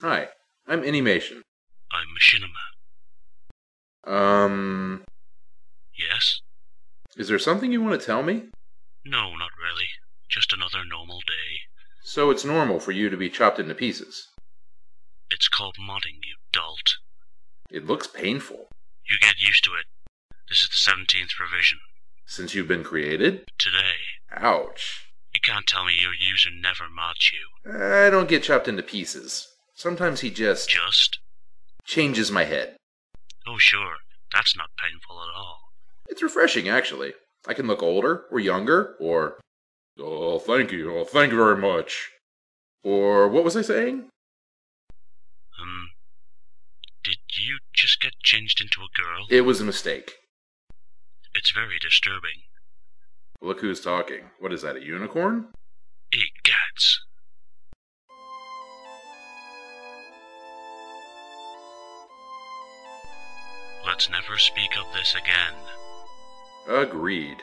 Hi, I'm Anymation. I'm Machinima. Um, Yes? is there something you want to tell me? No, not really. Just another normal day. So it's normal for you to be chopped into pieces. It's called modding, you dolt. It looks painful. You get used to it. This is the 17th revision. Since you've been created? Today. Ouch. You can't tell me your user never mods you. I don't get chopped into pieces. Sometimes he just Just? changes my head. Oh, sure. That's not painful at all. It's refreshing, actually. I can look older, or younger, or. Oh, thank you. Oh, thank you very much. Or what was I saying? Um, did you just get changed into a girl? It was a mistake. It's very disturbing. Look who's talking. What is that, a unicorn? Let's never speak of this again. Agreed.